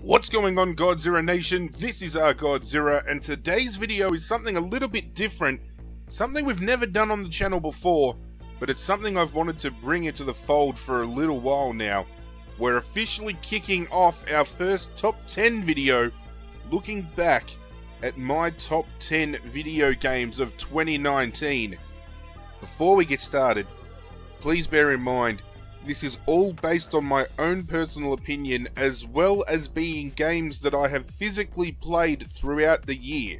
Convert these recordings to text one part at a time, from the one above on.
What's going on Godzirra Nation? This is ArghGodzirra and today's video is something a little bit different, something we've never done on the channel before, but it's something I've wanted to bring into the fold for a little while now. We're officially kicking off our first top 10 video, looking back at my top 10 video games of 2019. Before we get started, please bear in mind this is all based on my own personal opinion as well as being games that I have physically played throughout the year.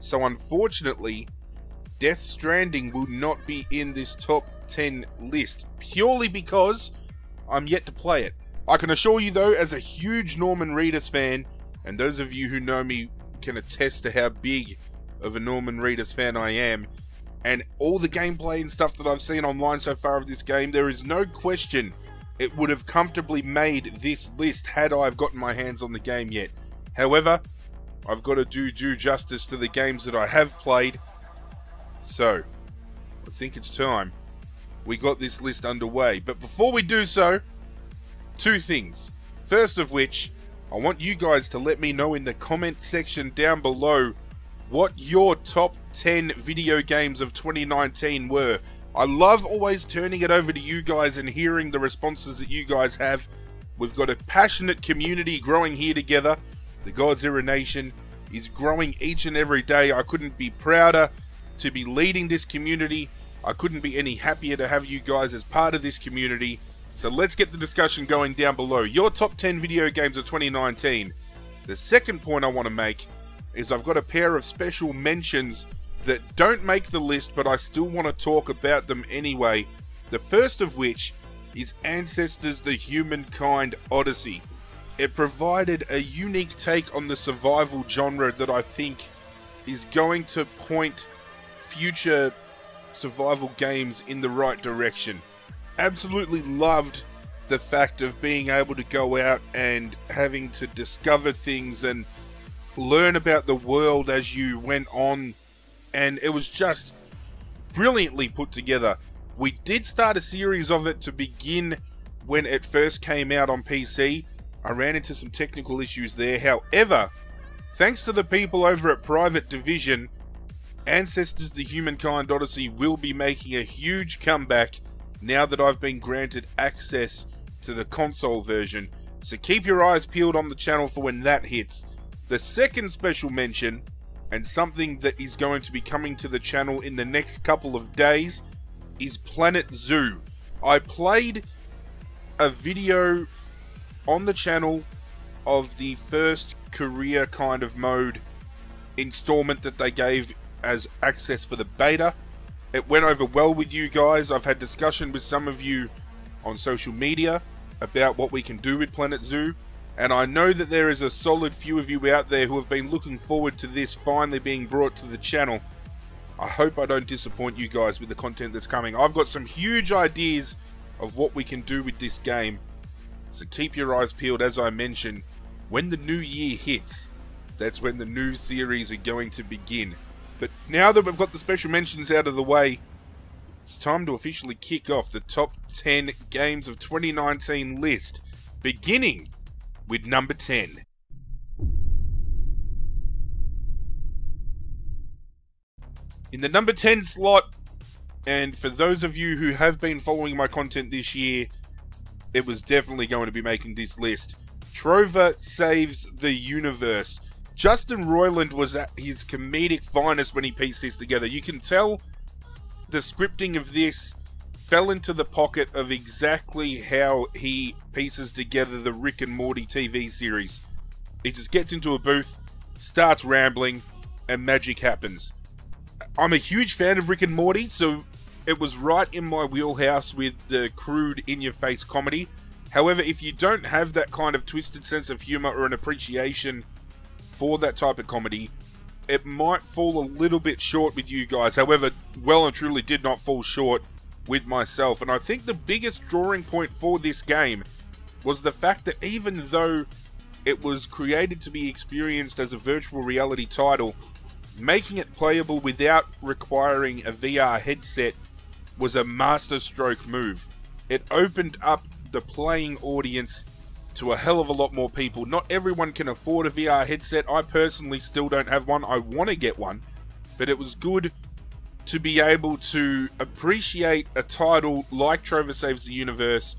So unfortunately, Death Stranding will not be in this top 10 list purely because I'm yet to play it. I can assure you though, as a huge Norman Reedus fan, and those of you who know me can attest to how big of a Norman Reedus fan I am, and all the gameplay and stuff that I've seen online so far of this game, there is no question it would have comfortably made this list had I have gotten my hands on the game yet. However, I've got to do due justice to the games that I have played. So, I think it's time we got this list underway. But before we do so, two things. First of which, I want you guys to let me know in the comment section down below what your top 10 video games of 2019 were. I love always turning it over to you guys and hearing the responses that you guys have. We've got a passionate community growing here together. The Godzirra Nation is growing each and every day. I couldn't be prouder to be leading this community. I couldn't be any happier to have you guys as part of this community. So let's get the discussion going down below. Your top 10 video games of 2019. The second point I want to make is I've got a pair of special mentions that don't make the list, but I still want to talk about them anyway. The first of which is Ancestors the Humankind Odyssey. It provided a unique take on the survival genre that I think is going to point future survival games in the right direction. Absolutely loved the fact of being able to go out and having to discover things and learn about the world as you went on, and it was just brilliantly put together. We did start a series of it to begin when it first came out on PC. I ran into some technical issues there. However, thanks to the people over at Private Division, Ancestors the Humankind Odyssey will be making a huge comeback now that I've been granted access to the console version. So keep your eyes peeled on the channel for when that hits. The second special mention, and something that is going to be coming to the channel in the next couple of days, is Planet Zoo. I played a video on the channel of the first career kind of mode installment that they gave as access for the beta. It went over well with you guys. I've had discussion with some of you on social media about what we can do with Planet Zoo and I know that there is a solid few of you out there who have been looking forward to this finally being brought to the channel. I hope I don't disappoint you guys with the content that's coming. I've got some huge ideas of what we can do with this game. So keep your eyes peeled as I mentioned. When the new year hits, that's when the new series are going to begin. But now that we've got the special mentions out of the way, it's time to officially kick off the top 10 games of 2019 list, beginning with number 10. In the number 10 slot, and for those of you who have been following my content this year, it was definitely going to be making this list. Trover Saves the Universe. Justin Roiland was at his comedic finest when he pieced this together. You can tell the scripting of this fell into the pocket of exactly how he pieces together the Rick and Morty TV series. He just gets into a booth, starts rambling, and magic happens. I'm a huge fan of Rick and Morty, so it was right in my wheelhouse with the crude, in your face comedy. However, if you don't have that kind of twisted sense of humor or an appreciation for that type of comedy, it might fall a little bit short with you guys. However, well and truly did not fall short with myself. And I think the biggest drawing point for this game was the fact that even though it was created to be experienced as a virtual reality title, making it playable without requiring a VR headset was a masterstroke move. It opened up the playing audience to a hell of a lot more people. Not everyone can afford a VR headset. I personally still don't have one. I want to get one. But it was good to be able to appreciate a title like Trover Saves the Universe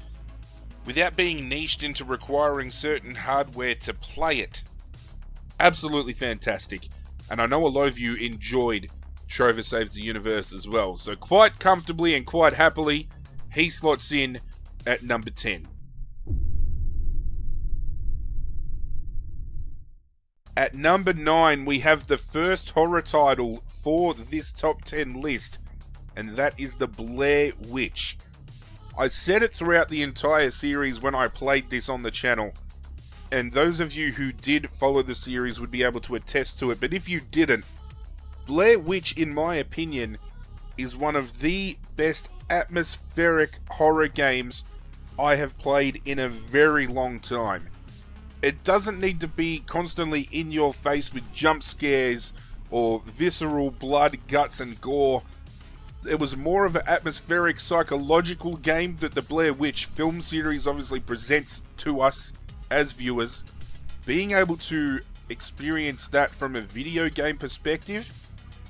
without being niched into requiring certain hardware to play it. Absolutely fantastic. And I know a lot of you enjoyed Trover Saves the Universe as well. So quite comfortably and quite happily, he slots in at number 10. At number 9, we have the first horror title for this top 10 list, and that is The Blair Witch. I said it throughout the entire series when I played this on the channel, and those of you who did follow the series would be able to attest to it, but if you didn't, Blair Witch, in my opinion, is one of the best atmospheric horror games I have played in a very long time. It doesn't need to be constantly in your face with jump scares or visceral blood, guts, and gore. It was more of an atmospheric psychological game that the Blair Witch film series obviously presents to us as viewers. Being able to experience that from a video game perspective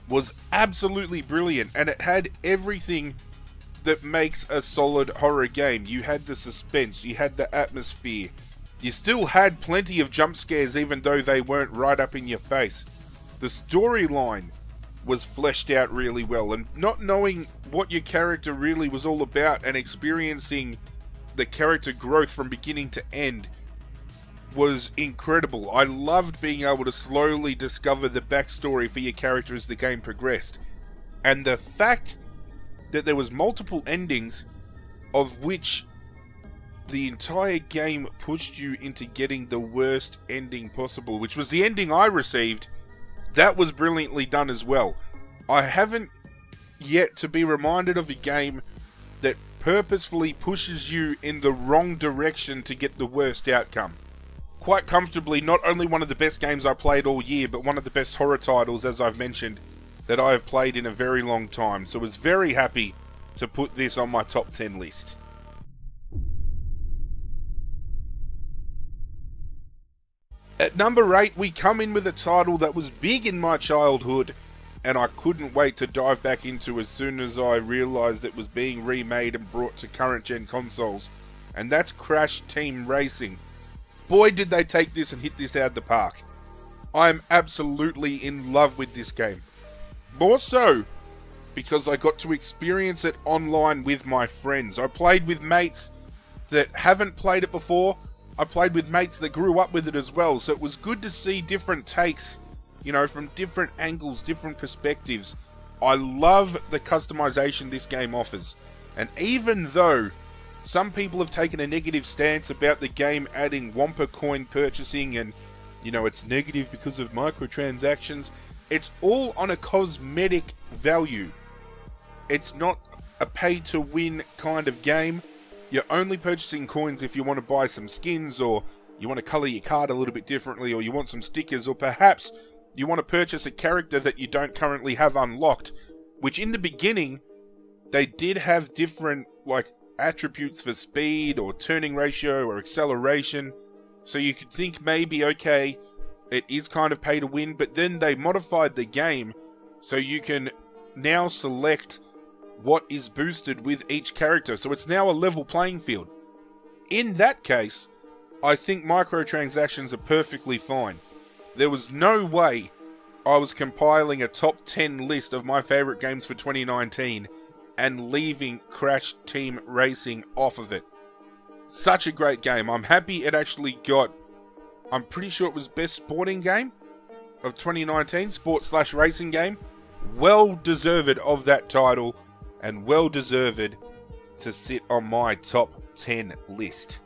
was absolutely brilliant and it had everything that makes a solid horror game. You had the suspense, you had the atmosphere, you still had plenty of jump scares even though they weren't right up in your face. The storyline was fleshed out really well and not knowing what your character really was all about and experiencing the character growth from beginning to end was incredible. I loved being able to slowly discover the backstory for your character as the game progressed. And the fact that there was multiple endings of which the entire game pushed you into getting the worst ending possible, which was the ending I received. That was brilliantly done as well. I haven't yet to be reminded of a game that purposefully pushes you in the wrong direction to get the worst outcome. Quite comfortably, not only one of the best games I played all year, but one of the best horror titles, as I've mentioned, that I have played in a very long time. So I was very happy to put this on my top 10 list. At number 8, we come in with a title that was big in my childhood and I couldn't wait to dive back into as soon as I realised it was being remade and brought to current gen consoles, and that's Crash Team Racing. Boy, did they take this and hit this out of the park. I am absolutely in love with this game. More so because I got to experience it online with my friends. I played with mates that haven't played it before I played with mates that grew up with it as well, so it was good to see different takes, you know, from different angles, different perspectives. I love the customization this game offers. And even though some people have taken a negative stance about the game adding Wumpa coin purchasing and, you know, it's negative because of microtransactions, it's all on a cosmetic value. It's not a pay to win kind of game. You're only purchasing coins if you want to buy some skins or you want to color your card a little bit differently or you want some stickers or perhaps you want to purchase a character that you don't currently have unlocked, which in the beginning they did have different like attributes for speed or turning ratio or acceleration. So you could think maybe okay, it is kind of pay to win, but then they modified the game so you can now select what is boosted with each character, so it's now a level playing field. In that case, I think microtransactions are perfectly fine. There was no way I was compiling a top 10 list of my favourite games for 2019 and leaving Crash Team Racing off of it. Such a great game. I'm happy it actually got, I'm pretty sure it was Best Sporting Game of 2019, Sport slash Racing Game. Well deserved of that title and well deserved to sit on my top 10 list.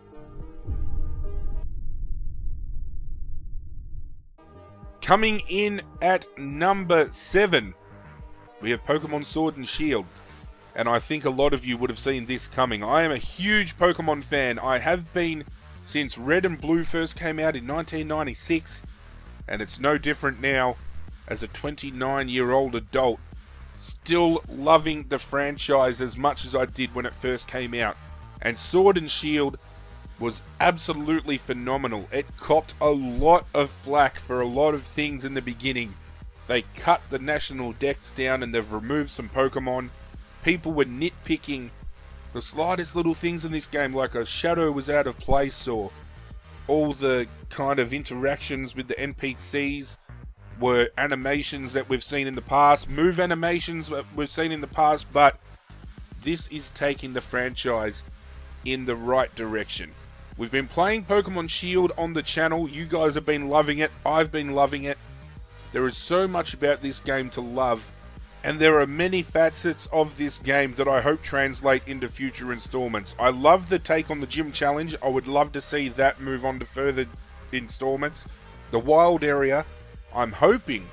Coming in at number 7, we have Pokemon Sword and Shield. And I think a lot of you would have seen this coming. I am a huge Pokemon fan. I have been since Red and Blue first came out in 1996. And it's no different now as a 29 year old adult still loving the franchise as much as I did when it first came out. And Sword and Shield was absolutely phenomenal. It copped a lot of flack for a lot of things in the beginning. They cut the national Dex down and they've removed some Pokemon. People were nitpicking the slightest little things in this game, like a shadow was out of place or all the kind of interactions with the NPCs were animations that we've seen in the past, move animations that we've seen in the past, but this is taking the franchise in the right direction. We've been playing Pokemon Shield on the channel. You guys have been loving it. I've been loving it. There is so much about this game to love. And there are many facets of this game that I hope translate into future installments. I love the take on the gym challenge. I would love to see that move on to further installments. The wild area, I'm hoping,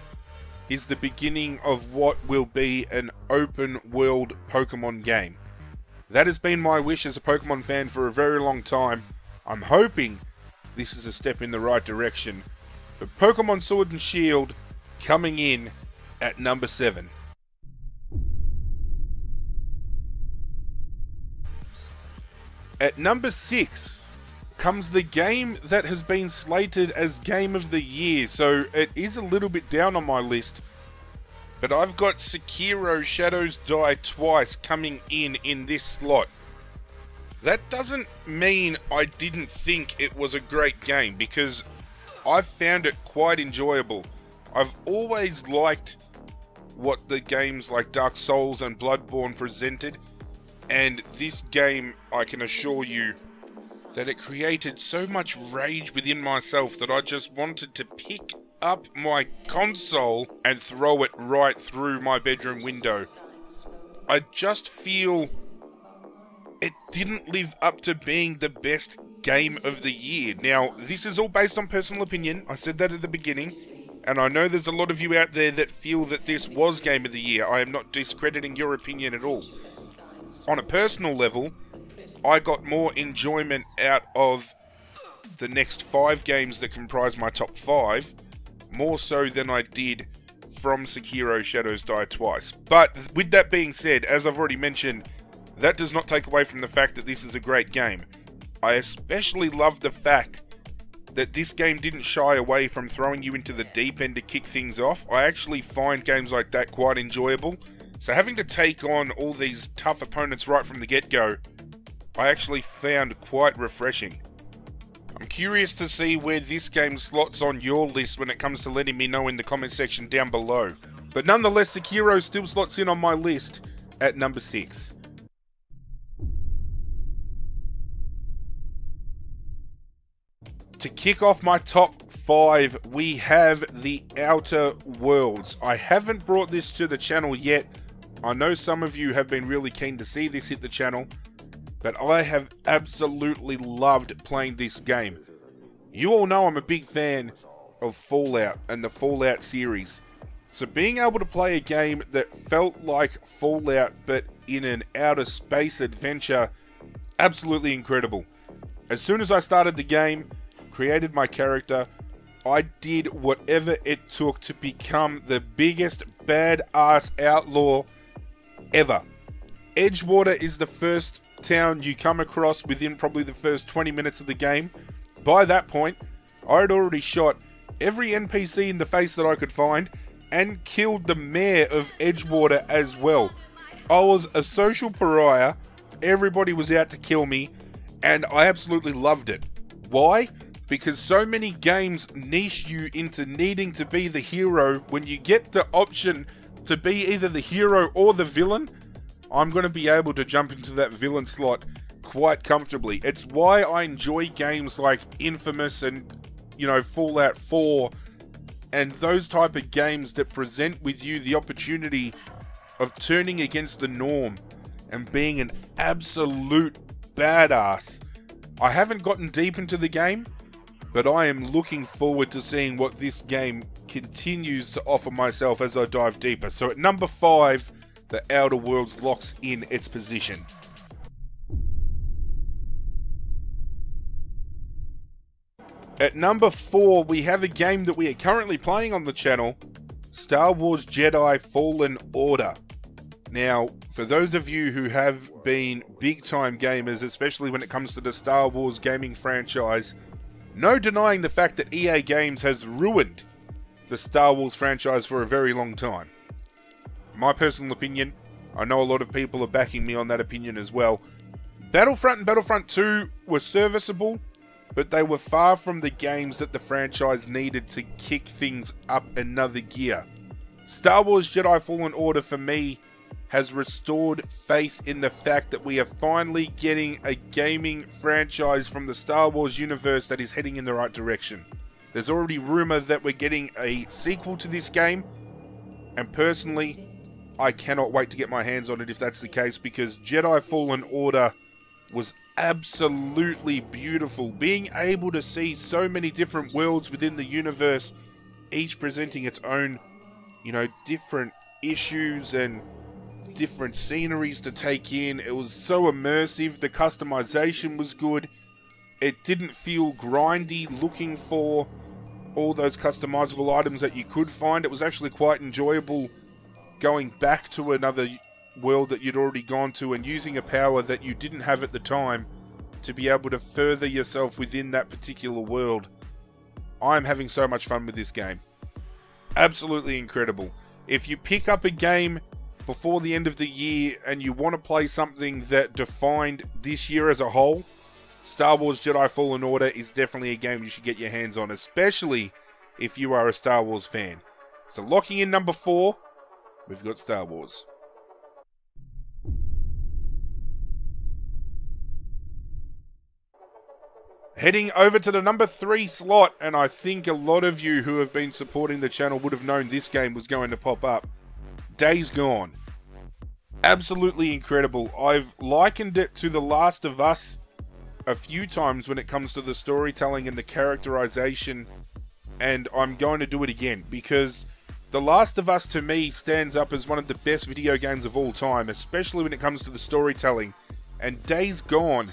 is the beginning of what will be an open world Pokemon game. That has been my wish as a Pokemon fan for a very long time. I'm hoping this is a step in the right direction. But Pokemon Sword and Shield coming in at number 7. At number 6 comes the game that has been slated as Game of the Year, so it is a little bit down on my list. But I've got Sekiro Shadows Die Twice coming in in this slot. That doesn't mean I didn't think it was a great game because I've found it quite enjoyable. I've always liked what the games like Dark Souls and Bloodborne presented, and this game, I can assure you, that it created so much rage within myself that I just wanted to pick up my console and throw it right through my bedroom window. I just feel it didn't live up to being the best game of the year. Now, this is all based on personal opinion. I said that at the beginning. And I know there's a lot of you out there that feel that this was game of the year. I am not discrediting your opinion at all. On a personal level, I got more enjoyment out of the next five games that comprise my top five, more so than I did from Sekiro Shadows Die Twice. But with that being said, as I've already mentioned, that does not take away from the fact that this is a great game. I especially love the fact that this game didn't shy away from throwing you into the deep end to kick things off. I actually find games like that quite enjoyable. So having to take on all these tough opponents right from the get-go, I actually found quite refreshing. I'm curious to see where this game slots on your list when it comes to letting me know in the comment section down below. But nonetheless, Sekiro still slots in on my list at number 6. To kick off my top five, we have The Outer Worlds. I haven't brought this to the channel yet. I know some of you have been really keen to see this hit the channel, but I have absolutely loved playing this game. You all know I'm a big fan of Fallout and the Fallout series. So being able to play a game that felt like Fallout but in an outer space adventure, absolutely incredible. As soon as I started the game, created my character, I did whatever it took to become the biggest badass outlaw ever. Edgewater is the first town you come across within probably the first 20 minutes of the game. By that point, I had already shot every NPC in the face that I could find and killed the mayor of Edgewater as well. I was a social pariah, everybody was out to kill me, and I absolutely loved it. Why? because so many games niche you into needing to be the hero when you get the option to be either the hero or the villain i'm going to be able to jump into that villain slot quite comfortably it's why i enjoy games like infamous and you know fallout 4 and those type of games that present with you the opportunity of turning against the norm and being an absolute badass I haven't gotten deep into the game, but I am looking forward to seeing what this game continues to offer myself as I dive deeper. So at number 5, The Outer Worlds locks in its position. At number 4, we have a game that we are currently playing on the channel, Star Wars Jedi Fallen Order. Now, for those of you who have been big time gamers, especially when it comes to the Star Wars gaming franchise, no denying the fact that EA Games has ruined the Star Wars franchise for a very long time. My personal opinion, I know a lot of people are backing me on that opinion as well. Battlefront and Battlefront 2 were serviceable, but they were far from the games that the franchise needed to kick things up another gear. Star Wars Jedi Fallen Order for me has restored faith in the fact that we are finally getting a gaming franchise from the Star Wars universe that is heading in the right direction. There's already rumor that we're getting a sequel to this game, and personally, I cannot wait to get my hands on it if that's the case because Jedi Fallen Order was absolutely beautiful. Being able to see so many different worlds within the universe, each presenting its own, you know, different issues and different sceneries to take in. It was so immersive. The customization was good. It didn't feel grindy looking for all those customizable items that you could find. It was actually quite enjoyable going back to another world that you'd already gone to and using a power that you didn't have at the time to be able to further yourself within that particular world. I'm having so much fun with this game. Absolutely incredible. If you pick up a game before the end of the year and you want to play something that defined this year as a whole, Star Wars Jedi Fallen Order is definitely a game you should get your hands on, especially if you are a Star Wars fan. So locking in number four, we've got Star Wars. Heading over to the number three slot, and I think a lot of you who have been supporting the channel would have known this game was going to pop up. Days Gone. Absolutely incredible. I've likened it to The Last of Us a few times when it comes to the storytelling and the characterization, and I'm going to do it again because The Last of Us to me stands up as one of the best video games of all time, especially when it comes to the storytelling. And Days Gone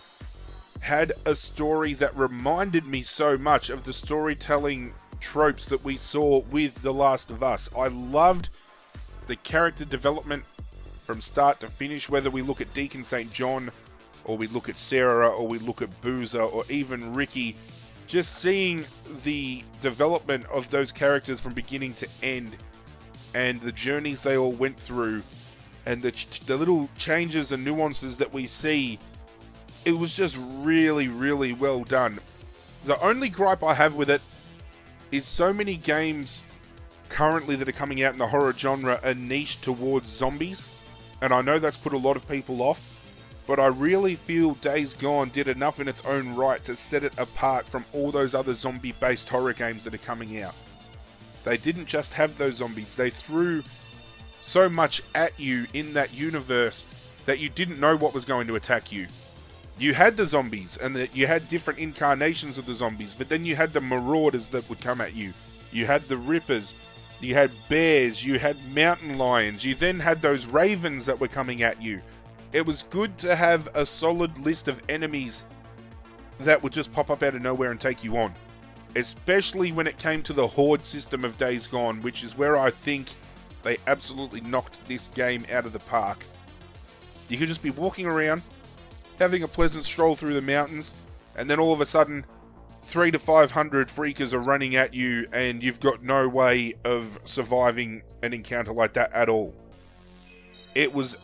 had a story that reminded me so much of the storytelling tropes that we saw with The Last of Us. I loved the character development from start to finish, whether we look at Deacon St. John or we look at Sarah, or we look at Boozer, or even Ricky, just seeing the development of those characters from beginning to end, and the journeys they all went through, and the, the little changes and nuances that we see, it was just really, really well done. The only gripe I have with it is so many games currently that are coming out in the horror genre are niche towards zombies, and I know that's put a lot of people off but I really feel Days Gone did enough in its own right to set it apart from all those other zombie based horror games that are coming out. They didn't just have those zombies, they threw so much at you in that universe that you didn't know what was going to attack you. You had the zombies and that you had different incarnations of the zombies, but then you had the marauders that would come at you. You had the rippers, you had bears, you had mountain lions, you then had those ravens that were coming at you it was good to have a solid list of enemies that would just pop up out of nowhere and take you on. Especially when it came to the Horde system of Days Gone, which is where I think they absolutely knocked this game out of the park. You could just be walking around, having a pleasant stroll through the mountains, and then all of a sudden, three to five hundred freakers are running at you, and you've got no way of surviving an encounter like that at all. It was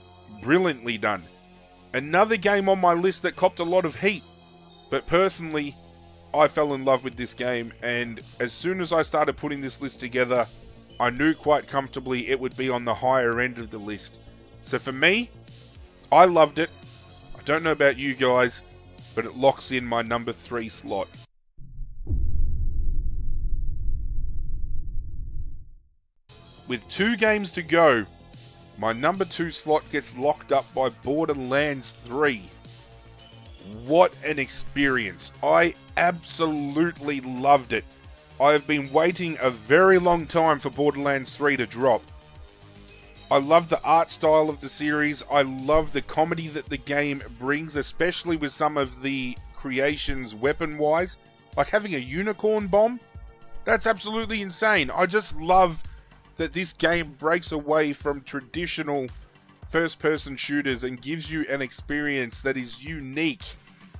brilliantly done. Another game on my list that copped a lot of heat, but personally, I fell in love with this game, and as soon as I started putting this list together, I knew quite comfortably it would be on the higher end of the list. So for me, I loved it. I don't know about you guys, but it locks in my number three slot. With two games to go, my number two slot gets locked up by Borderlands 3. What an experience. I absolutely loved it. I have been waiting a very long time for Borderlands 3 to drop. I love the art style of the series. I love the comedy that the game brings, especially with some of the creations weapon wise. Like having a unicorn bomb. That's absolutely insane. I just love that this game breaks away from traditional first person shooters and gives you an experience that is unique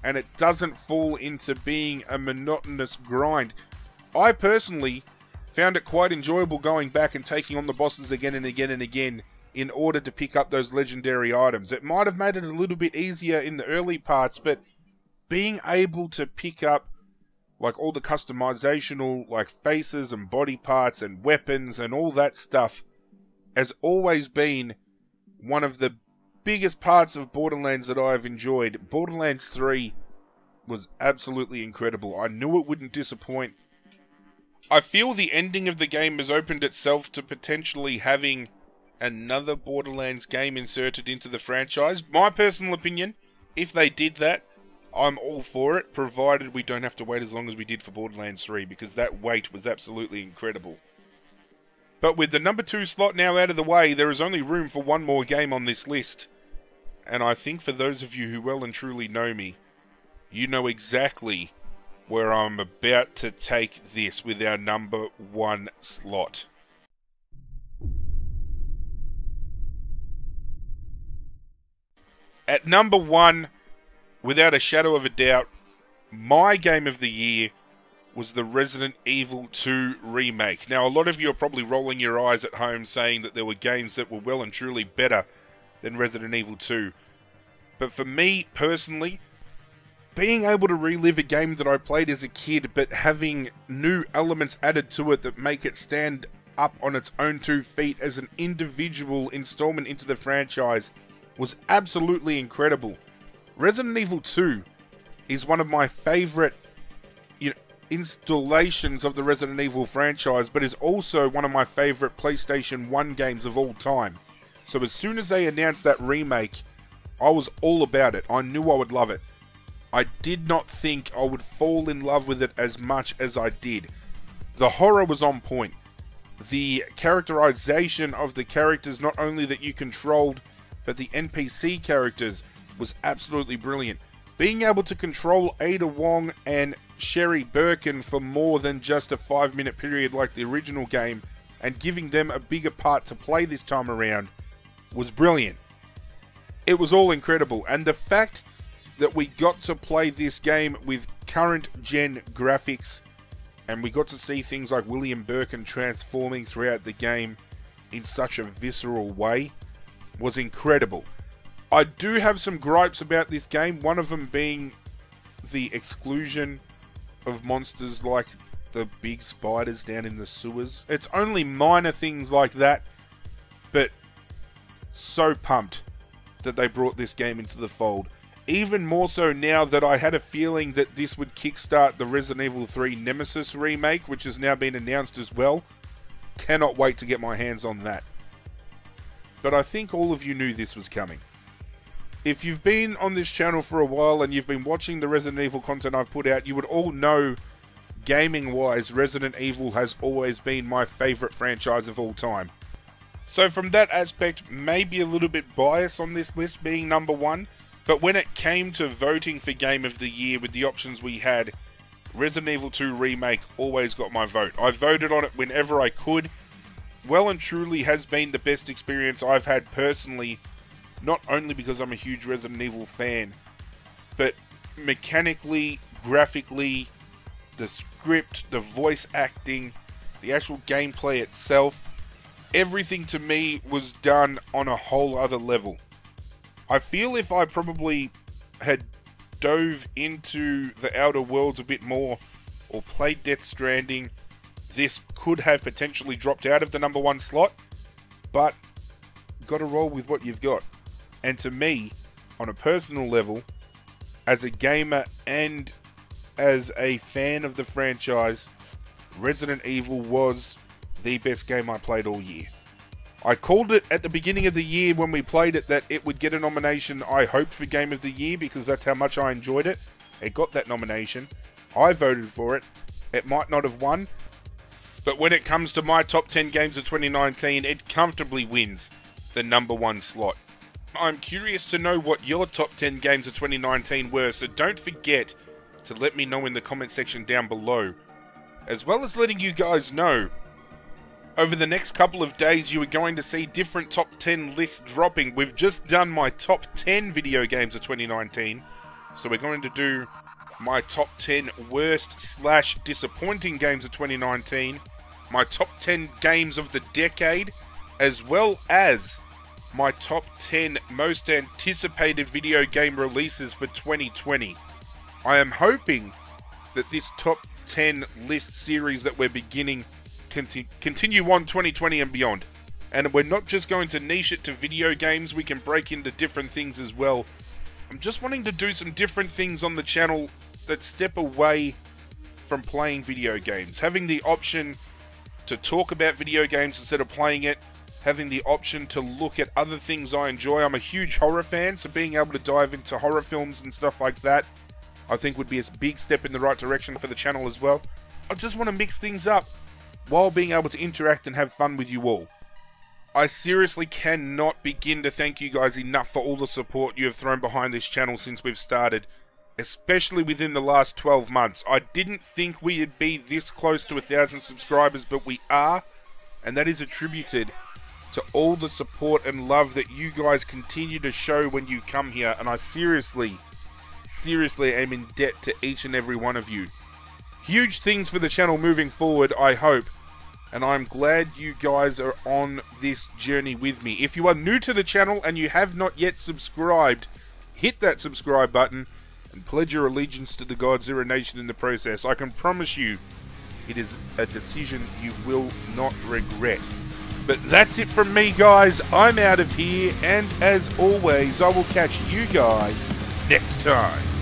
and it doesn't fall into being a monotonous grind. I personally found it quite enjoyable going back and taking on the bosses again and again and again in order to pick up those legendary items. It might have made it a little bit easier in the early parts, but being able to pick up like all the customizational like faces and body parts and weapons and all that stuff has always been one of the biggest parts of Borderlands that I've enjoyed. Borderlands 3 was absolutely incredible. I knew it wouldn't disappoint. I feel the ending of the game has opened itself to potentially having another Borderlands game inserted into the franchise. My personal opinion, if they did that, I'm all for it, provided we don't have to wait as long as we did for Borderlands 3, because that wait was absolutely incredible. But with the number 2 slot now out of the way, there is only room for one more game on this list. And I think for those of you who well and truly know me, you know exactly where I'm about to take this with our number 1 slot. At number 1, without a shadow of a doubt, my game of the year was the Resident Evil 2 remake. Now, a lot of you are probably rolling your eyes at home saying that there were games that were well and truly better than Resident Evil 2. But for me, personally, being able to relive a game that I played as a kid, but having new elements added to it that make it stand up on its own two feet as an individual installment into the franchise was absolutely incredible. Resident Evil 2 is one of my favorite installations of the Resident Evil franchise, but is also one of my favorite PlayStation 1 games of all time. So as soon as they announced that remake, I was all about it. I knew I would love it. I did not think I would fall in love with it as much as I did. The horror was on point. The characterization of the characters, not only that you controlled, but the NPC characters, was absolutely brilliant. Being able to control Ada Wong and Sherry Birkin for more than just a five minute period like the original game and giving them a bigger part to play this time around was brilliant. It was all incredible, and the fact that we got to play this game with current gen graphics and we got to see things like William Birkin transforming throughout the game in such a visceral way was incredible. I do have some gripes about this game, one of them being the exclusion of monsters like the big spiders down in the sewers. It's only minor things like that, but so pumped that they brought this game into the fold. Even more so now that I had a feeling that this would kickstart the Resident Evil 3 Nemesis remake, which has now been announced as well. Cannot wait to get my hands on that. But I think all of you knew this was coming if you've been on this channel for a while and you've been watching the Resident Evil content I've put out, you would all know, gaming wise, Resident Evil has always been my favourite franchise of all time. So, from that aspect, maybe a little bit biased on this list being number one, but when it came to voting for Game of the Year with the options we had, Resident Evil 2 Remake always got my vote. I voted on it whenever I could. Well and truly has been the best experience I've had personally not only because I'm a huge Resident Evil fan, but mechanically, graphically, the script, the voice acting, the actual gameplay itself, everything to me was done on a whole other level. I feel if I probably had dove into the Outer Worlds a bit more or played Death Stranding, this could have potentially dropped out of the number one slot, but gotta roll with what you've got. And to me, on a personal level, as a gamer and as a fan of the franchise, Resident Evil was the best game I played all year. I called it at the beginning of the year when we played it that it would get a nomination I hoped for Game of the Year because that's how much I enjoyed it. It got that nomination. I voted for it. It might not have won, but when it comes to my top 10 games of 2019, it comfortably wins the number one slot. I'm curious to know what your top 10 games of 2019 were, so don't forget to let me know in the comment section down below. As well as letting you guys know Over the next couple of days, you are going to see different top 10 lists dropping. We've just done my top 10 video games of 2019, so we're going to do my top 10 worst slash disappointing games of 2019, my top 10 games of the decade, as well as my top 10 most anticipated video game releases for 2020. I am hoping that this top 10 list series that we're beginning conti- continue on 2020 and beyond. And we're not just going to niche it to video games, we can break into different things as well. I'm just wanting to do some different things on the channel that step away from playing video games. Having the option to talk about video games instead of playing it, having the option to look at other things I enjoy. I'm a huge horror fan, so being able to dive into horror films and stuff like that, I think would be a big step in the right direction for the channel as well. I just want to mix things up while being able to interact and have fun with you all. I seriously cannot begin to thank you guys enough for all the support you have thrown behind this channel since we've started, especially within the last 12 months. I didn't think we'd be this close to a thousand subscribers, but we are, and that is attributed to all the support and love that you guys continue to show when you come here, and I seriously, seriously am in debt to each and every one of you. Huge things for the channel moving forward, I hope and I'm glad you guys are on this journey with me. If you are new to the channel and you have not yet subscribed, hit that subscribe button and pledge your allegiance to the Godzirra Nation in the process. I can promise you it is a decision you will not regret. But that's it from me, guys. I'm out of here, and as always, I will catch you guys next time.